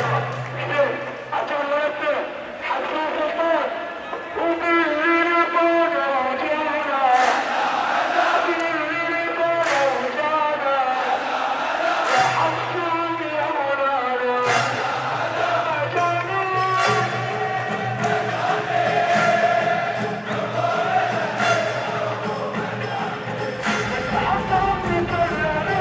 still, still